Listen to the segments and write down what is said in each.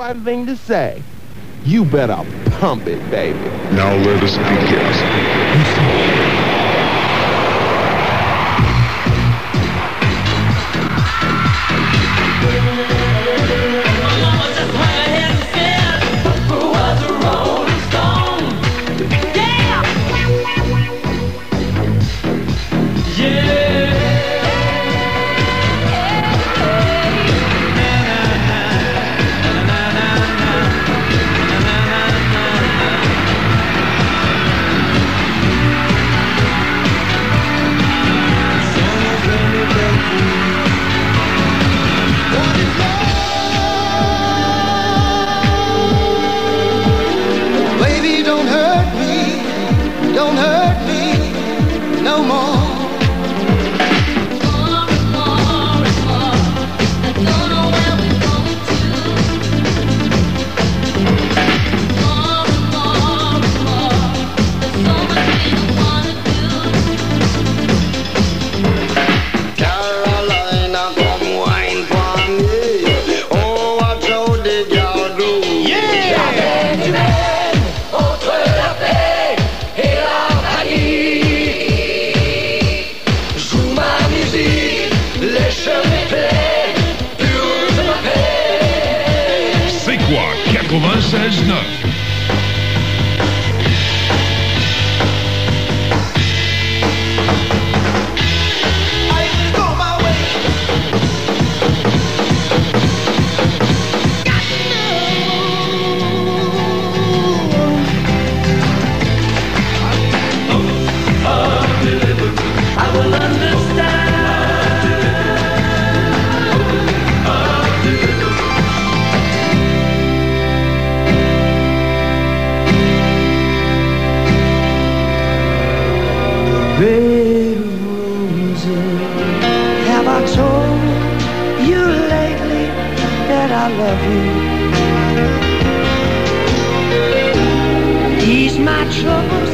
one thing to say. You better pump it, baby. Now let us begin. no more. I told you lately that I love you. He's my trouble.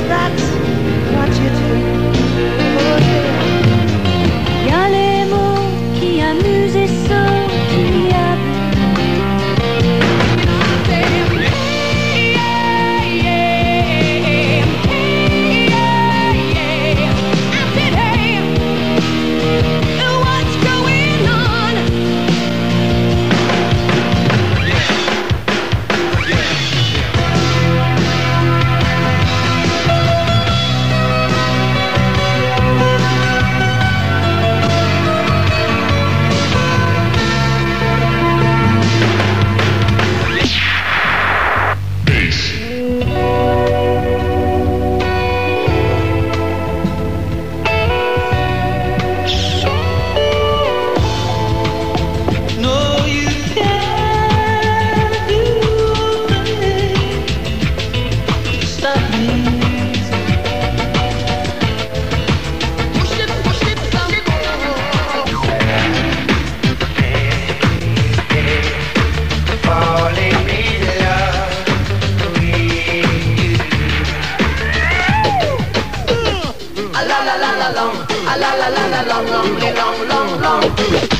la la la long, long, long, long, long.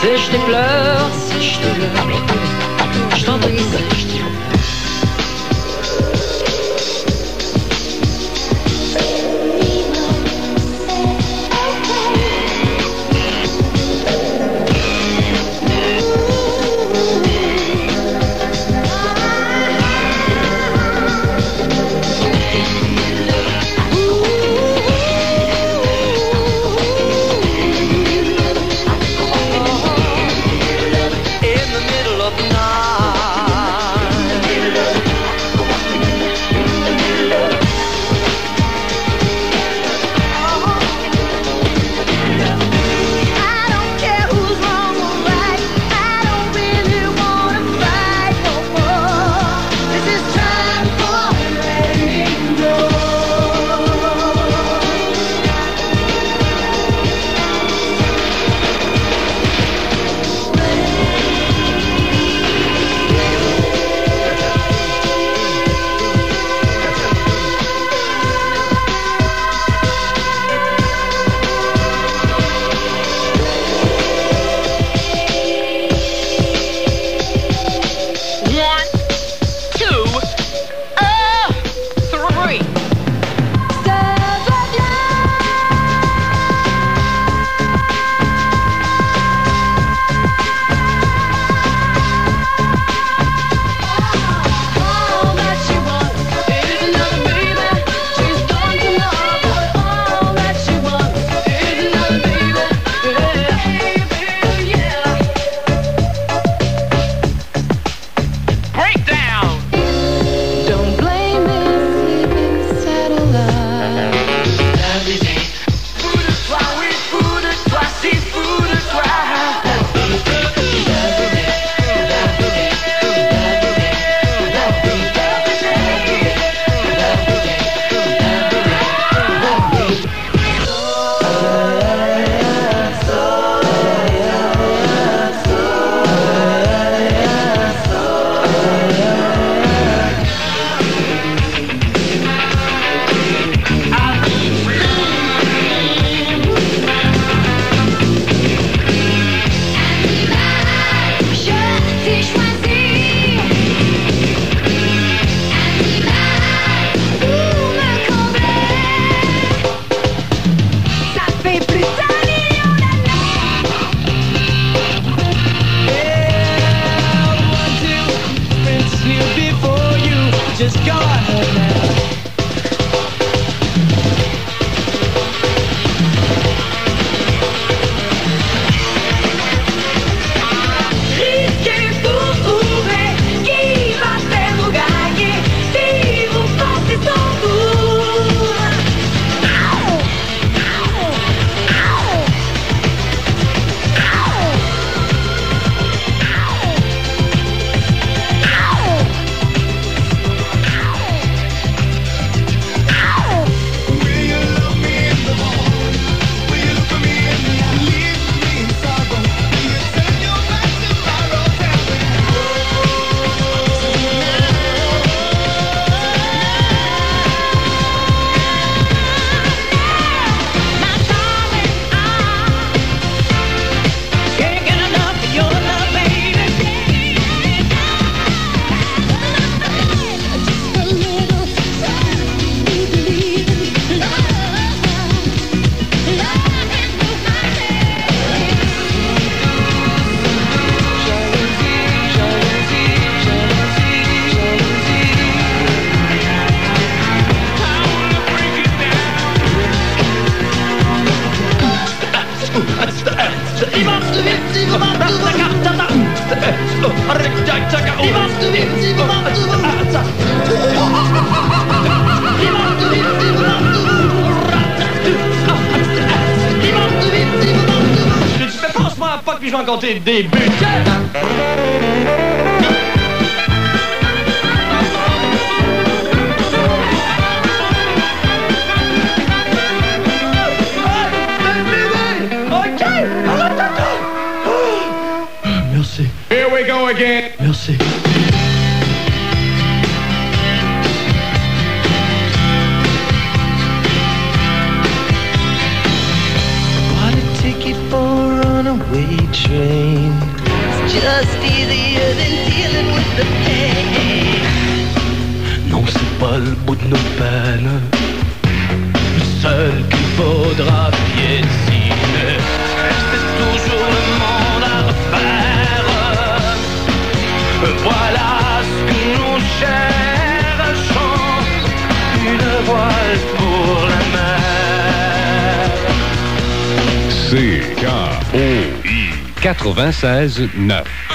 Si je te pleure, si je te pleure, je t'en prie, si je te pleure. Ich Je ne pense pas pas que je vais en compter des buts. Merci. Bought a ticket for a runaway train. It's just easier than dealing with the pain. Non, c'est pas le bout de nos peines. Le seul qu'il faudra piétiner. C-K-O-I 96 9.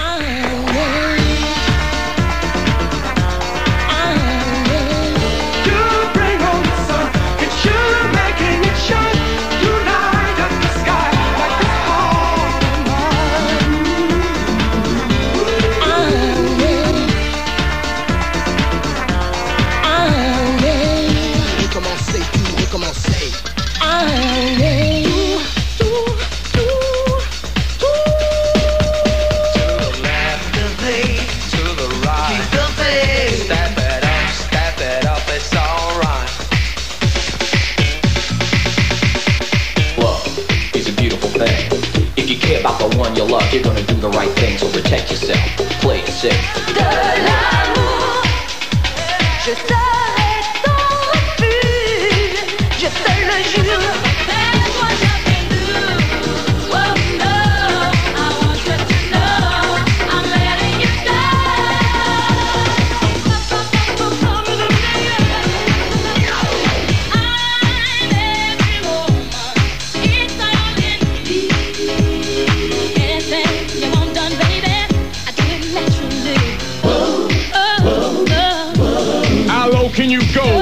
The right thing, so protect yourself. Play it safe. De l'amour, je serai ton je le. You go?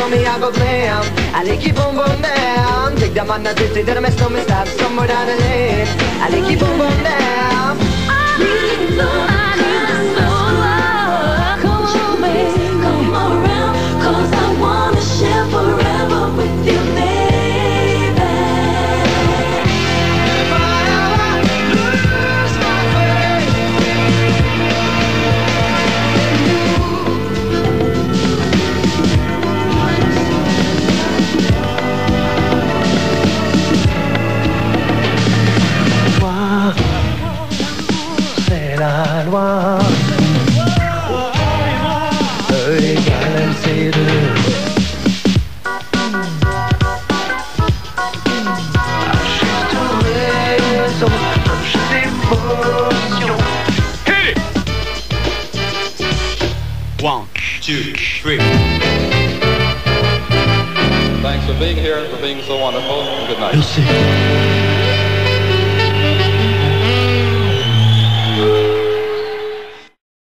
told me I go blam I like you boom boom down Take that man that they say that my stomach stops somewhere down the lane. I like you boom boom down I need you, I need Come on, come around. Cause I wanna share forever with you.